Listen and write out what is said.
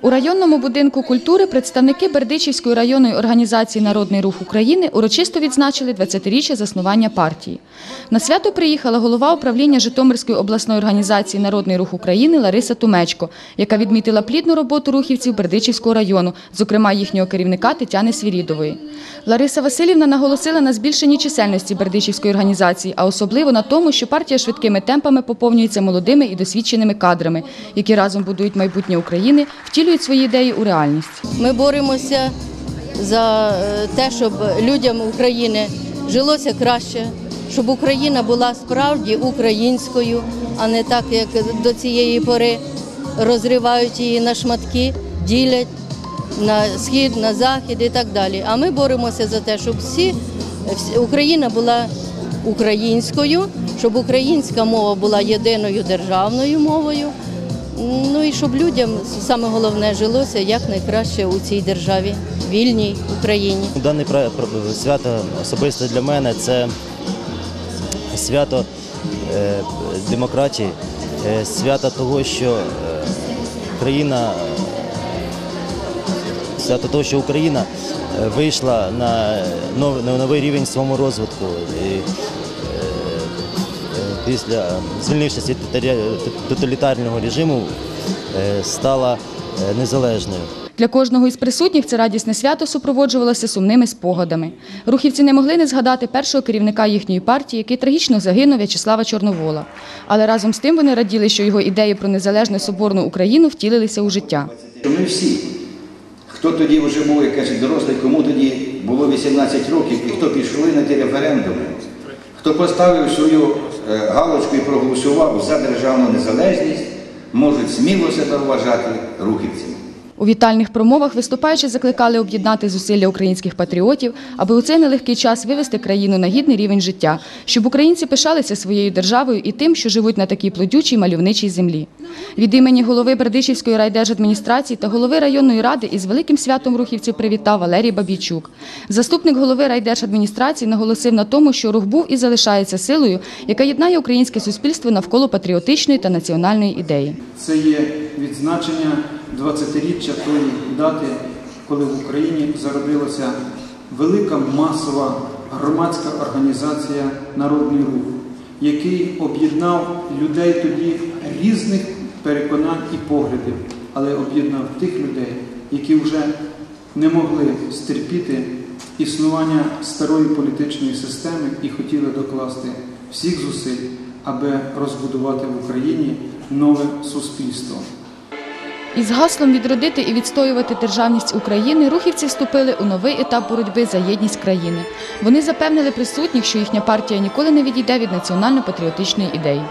У районному будинку культури представники Бердичівської районної організації Народний рух України урочисто відзначили 20-річчя заснування партії. На свято приїхала голова управління Житомирської обласної організації Народний рух України Лариса Тумечко, яка відмітила плідну роботу рухівців Бердичівського району, зокрема їхнього керівника Тетяни Свірідової. Лариса Васильівна наголосила на збільшенні чисельності Бердичівської організації, а особливо на тому, що партія швидкими темпами поповнюється молодими і досвідченими кадрами, які разом будують майбутнє України, втілюють свої ідеї у реальність. Ми боремося за е, те, щоб людям України жилося краще, щоб Україна була справді українською, а не так, як до цієї пори розривають її на шматки, ділять на схід, на захід і так далі. А ми боремося за те, щоб всі, всі- Україна була українською, щоб українська мова була єдиною державною мовою. Ну і щоб людям саме головне жилося якнайкраще у цій державі, вільній Україні. Дане пра- пра- свято особисто для мене це свято е, демократії, е, свято того, що е, країна, свято того, що Україна вийшла на новий рівень своєму розвитку. Після звільнившись від тоталітарного режиму, е, стала е, незалежною. Для кожного із присутніх це радісне свято супроводжувалося сумними спогадами. Рухівці не могли не згадати першого керівника їхньої партії, який трагічно загинув В'ячеслава Чорновола. Але разом з тим вони раділи, що його ідеї про незалежну соборну Україну втілилися у життя. Ми всі, хто тоді вже був якийсь дорослий, кому тоді було 18 років, і хто пішли на ті референдуми, хто поставив свою е, галочку і проголосував за державну незалежність, можуть сміло себе вважати рухівцями. У вітальних промовах виступаючи закликали об'єднати зусилля українських патріотів, аби у цей нелегкий час вивести країну на гідний рівень життя, щоб українці пишалися своєю державою і тим, що живуть на такій плодючій мальовничій землі. Від імені голови Бердичівської райдержадміністрації та голови районної ради із великим святом рухівців привітав Валерій Бабійчук. Заступник голови райдержадміністрації наголосив на тому, що рух був і залишається силою, яка єднає українське суспільство навколо патріотичної та національної ідеї. Це є відзначення 20-річчя тої дати, коли в Україні зародилася велика масова громадська організація Народний рух, який об'єднав людей тоді різних переконань і поглядів, але об'єднав тих людей, які вже не могли стерпіти існування старої політичної системи і хотіли докласти всіх зусиль, аби розбудувати в Україні нове суспільство. Із гаслом відродити і відстоювати державність України рухівці вступили у новий етап боротьби за єдність країни. Вони запевнили присутніх, що їхня партія ніколи не відійде від національно-патріотичної ідеї.